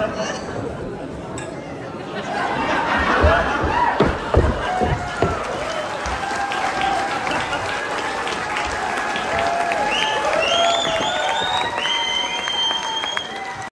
Bye.